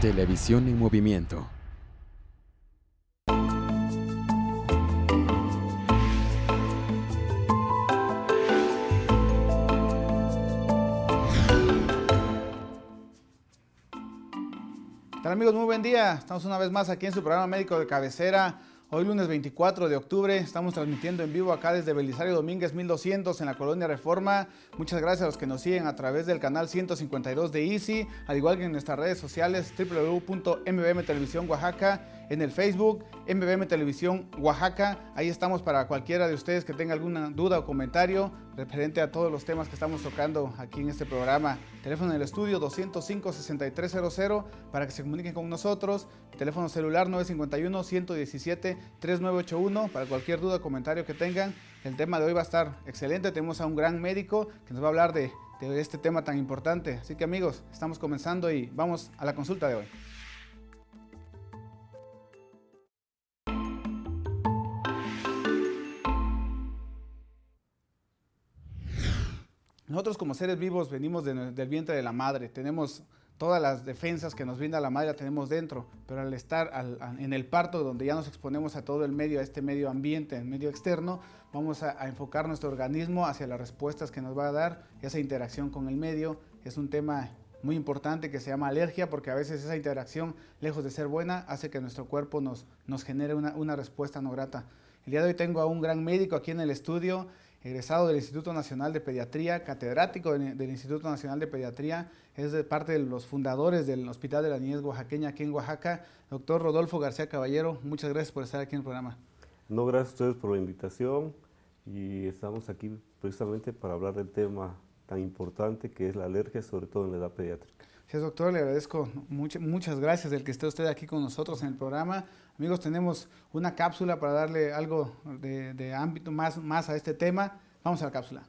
Televisión en movimiento. ¿Qué tal amigos? Muy buen día. Estamos una vez más aquí en su programa médico de cabecera. Hoy lunes 24 de octubre estamos transmitiendo en vivo acá desde Belisario Domínguez 1200 en la colonia Reforma. Muchas gracias a los que nos siguen a través del canal 152 de Easy, al igual que en nuestras redes sociales www.mbm Televisión Oaxaca en el Facebook, MBM Televisión Oaxaca. Ahí estamos para cualquiera de ustedes que tenga alguna duda o comentario referente a todos los temas que estamos tocando aquí en este programa. Teléfono en el estudio 205-6300 para que se comuniquen con nosotros. Teléfono celular 951-117-3981 para cualquier duda o comentario que tengan. El tema de hoy va a estar excelente. Tenemos a un gran médico que nos va a hablar de, de este tema tan importante. Así que amigos, estamos comenzando y vamos a la consulta de hoy. Nosotros como seres vivos venimos de- del vientre de la madre, tenemos todas las defensas que nos brinda la madre, las tenemos dentro, pero al estar al- a- en el parto, donde ya nos exponemos a todo el medio, a este medio ambiente, el medio externo, vamos a, a enfocar nuestro organismo hacia las respuestas que nos va a dar esa interacción con el medio. Es un tema muy importante que se llama alergia, porque a veces esa interacción, lejos de ser buena, hace que nuestro cuerpo nos, nos genere una, una respuesta no grata. El día de hoy tengo a un gran médico aquí en el estudio, egresado del Instituto Nacional de Pediatría, catedrático del, del Instituto Nacional de Pediatría, es de parte de los fundadores del Hospital de la Niñez Oaxaqueña aquí en Oaxaca, doctor Rodolfo García Caballero. Muchas gracias por estar aquí en el programa. No, gracias a ustedes por la invitación y estamos aquí precisamente para hablar del tema tan importante que es la alergia, sobre todo en la edad pediátrica. Sí, doctor, le agradezco much- muchas gracias del que esté usted aquí con nosotros en el programa. Amigos, tenemos una cápsula para darle algo de, ámbito más, más a este tema. Vamos a la cápsula.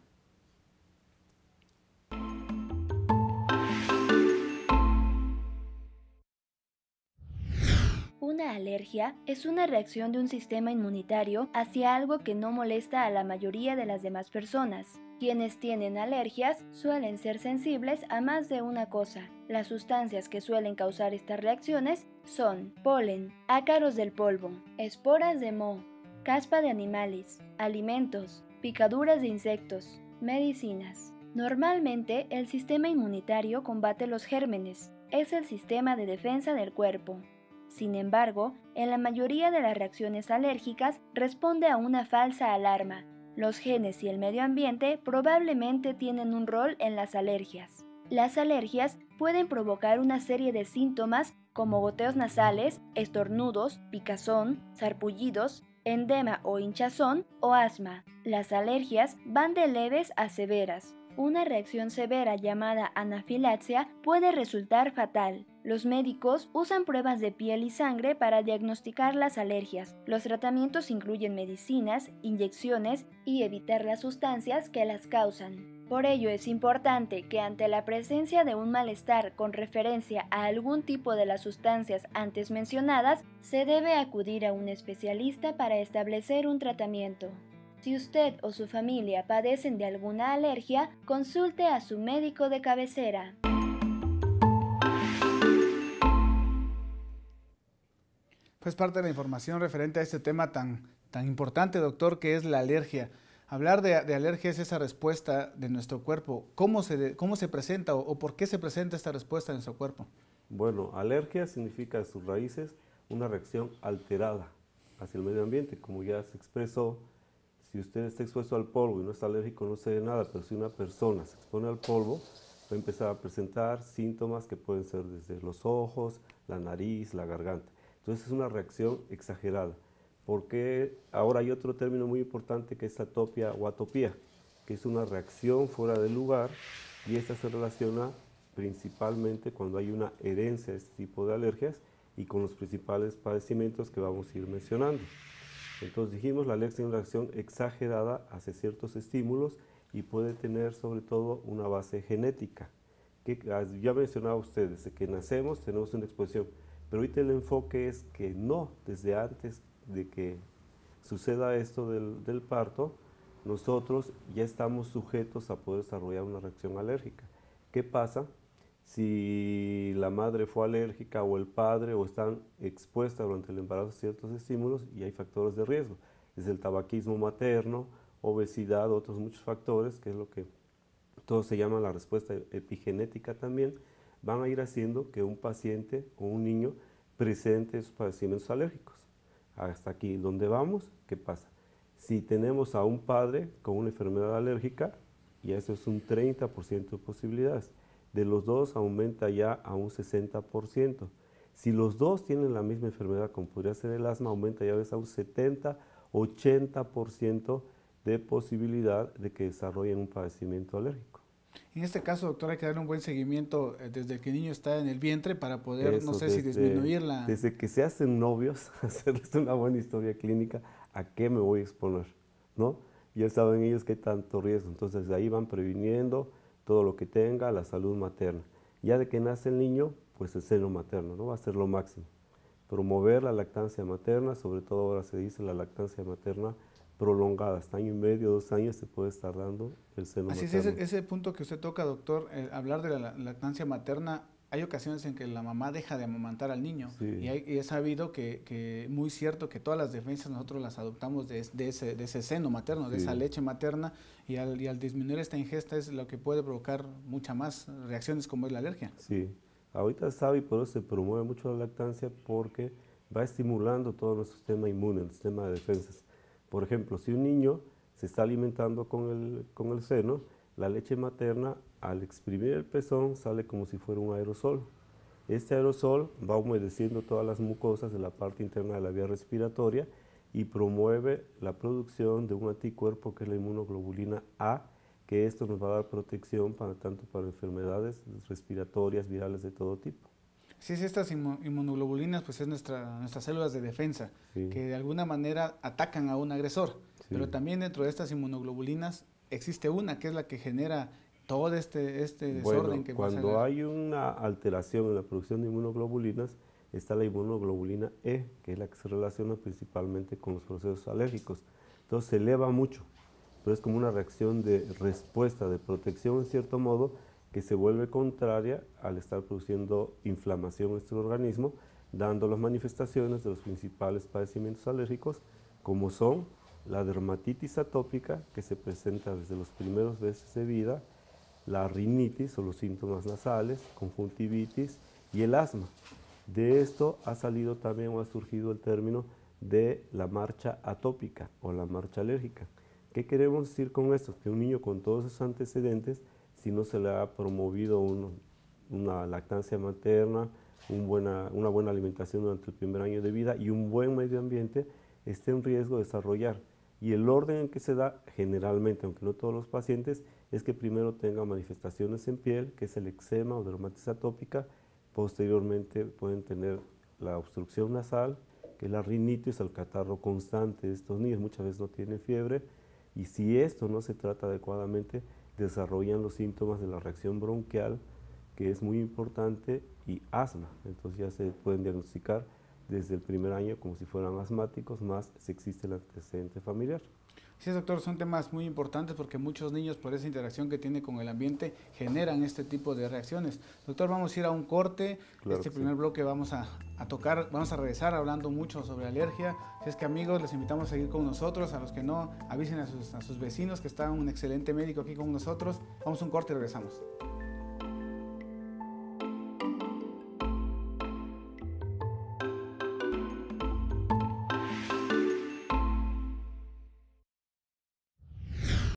Una alergia es una reacción de un sistema inmunitario hacia algo que no molesta a la mayoría de las demás personas. Quienes tienen alergias suelen ser sensibles a más de una cosa. Las sustancias que suelen causar estas reacciones son polen, ácaros del polvo, esporas de moho, caspa de animales, alimentos, picaduras de insectos, medicinas. Normalmente el sistema inmunitario combate los gérmenes, es el sistema de defensa del cuerpo. Sin embargo, en la mayoría de las reacciones alérgicas responde a una falsa alarma. Los genes y el medio ambiente probablemente tienen un rol en las alergias. Las alergias pueden provocar una serie de síntomas como goteos nasales, estornudos, picazón, sarpullidos, endema o hinchazón o asma. Las alergias van de leves a severas. Una reacción severa llamada anafilaxia puede resultar fatal. Los médicos usan pruebas de piel y sangre para diagnosticar las alergias. Los tratamientos incluyen medicinas, inyecciones y evitar las sustancias que las causan. Por ello es importante que ante la presencia de un malestar con referencia a algún tipo de las sustancias antes mencionadas, se debe acudir a un especialista para establecer un tratamiento. Si usted o su familia padecen de alguna alergia, consulte a su médico de cabecera. Pues parte de la información referente a este tema tan, tan importante, doctor, que es la alergia. Hablar de, de alergia es esa respuesta de nuestro cuerpo. ¿Cómo se, cómo se presenta o, o por qué se presenta esta respuesta en nuestro cuerpo? Bueno, alergia significa en sus raíces una reacción alterada hacia el medio ambiente, como ya se expresó. Si usted está expuesto al polvo y no está alérgico, no se ve nada, pero si una persona se expone al polvo, va a empezar a presentar síntomas que pueden ser desde los ojos, la nariz, la garganta. Entonces es una reacción exagerada. Porque ahora hay otro término muy importante que es atopia o atopía, que es una reacción fuera de lugar y esta se relaciona principalmente cuando hay una herencia de este tipo de alergias y con los principales padecimientos que vamos a ir mencionando. Entonces dijimos, la alergia es una reacción exagerada hacia ciertos estímulos y puede tener sobre todo una base genética. Que ya mencionaba usted, desde que nacemos tenemos una exposición, pero ahorita el enfoque es que no, desde antes de que suceda esto del, parto, nosotros ya estamos sujetos a poder desarrollar una reacción alérgica. ¿Qué pasa? si la madre fue alérgica o el padre o están expuestas durante el embarazo a ciertos estímulos y hay factores de riesgo. Es el tabaquismo materno, obesidad, otros muchos factores, que es lo que todo se llama la respuesta epigenética también, van a ir haciendo que un paciente o un niño presente esos padecimientos alérgicos. Hasta aquí, ¿dónde vamos? ¿Qué pasa? Si tenemos a un padre con una enfermedad alérgica, y eso es un 30% de posibilidades. De los dos aumenta ya a un 60%. Si los dos tienen la misma enfermedad, como podría ser el asma, aumenta ya a un 70, 80% de posibilidad de que desarrollen un padecimiento alérgico. En este caso, doctor, hay que darle un buen seguimiento eh, desde que el niño está en el vientre para poder, no sé si disminuir la... Desde que se hacen novios, hacerles una buena historia clínica, ¿a qué me voy a exponer? ¿No? Ya saben ellos que hay tanto riesgo, entonces de ahí van previniendo todo lo que tenga, la salud materna. Ya de que nace el niño, pues el seno materno, ¿no? Va a ser lo máximo. Promover la lactancia materna, sobre todo ahora se dice la lactancia materna prolongada, hasta año y medio, dos años se puede estar dando el seno Así materno. es, ese, punto que usted toca, doctor, eh, hablar de la lactancia materna, hay ocasiones en que la mamá deja de amamantar al niño y, hay, y, he sabido que, que, muy cierto que todas las defensas nosotros las adoptamos de, de, ese, de ese, seno materno, de esa leche materna y al, y al, disminuir esta ingesta es lo que puede provocar muchas más reacciones como es la alergia. Sí, ahorita sabe y por eso se promueve mucho la lactancia porque va estimulando todo nuestro sistema inmune, el sistema de defensas. Por ejemplo, si un niño se está alimentando con el, con el seno, la leche materna al exprimir el pezón sale como si fuera un aerosol. Este aerosol va humedeciendo todas las mucosas de la parte interna de la vía respiratoria y promueve la producción de un anticuerpo que es la inmunoglobulina A, que esto nos va a dar protección para tanto para enfermedades respiratorias, virales de todo tipo. Sí, sí, estas inmunoglobulinas pues es nuestra, nuestras células de defensa que de alguna manera atacan a un agresor, pero también dentro de estas inmunoglobulinas existe una que es la que genera todo este, este desorden que cuando hay una alteración en la producción de inmunoglobulinas, está la inmunoglobulina E, que es la que se relaciona principalmente con los procesos alérgicos. Entonces se eleva mucho, pero es como una reacción de respuesta, de protección en cierto modo, que se vuelve contraria al estar produciendo inflamación en nuestro organismo, dando las manifestaciones de los principales padecimientos alérgicos, como son la dermatitis atópica, que se presenta desde los primeros meses de vida, la rinitis o los síntomas nasales, conjuntivitis y el asma. De esto ha salido también o ha surgido el término de la marcha atópica o la marcha alérgica. ¿Qué queremos decir con esto? Que un niño con todos esos antecedentes si no se le ha promovido una lactancia materna, una buena alimentación durante el primer año de vida y un buen medio ambiente, esté en riesgo de desarrollar. Y el orden en que se da, generalmente, aunque no todos los pacientes, es que primero tenga manifestaciones en piel, que es el eczema o dermatitis atópica, posteriormente pueden tener la obstrucción nasal, que es la rinitis, el catarro constante de estos niños, muchas veces no tienen fiebre, y si esto no se trata adecuadamente, desarrollan los síntomas de la reacción bronquial, que es muy importante, y asma. Entonces ya se pueden diagnosticar desde el primer año como si fueran asmáticos, más si existe el antecedente familiar. Sí, doctor, son temas muy importantes porque muchos niños por esa interacción que tiene con el ambiente generan este tipo de reacciones. Doctor, vamos a ir a un corte. este primer bloque vamos a, tocar, vamos a regresar hablando mucho sobre alergia. Si es que amigos, les invitamos a seguir con nosotros. A los que no, avisen a sus, a sus vecinos que está un excelente médico aquí con nosotros. Vamos a un corte y regresamos.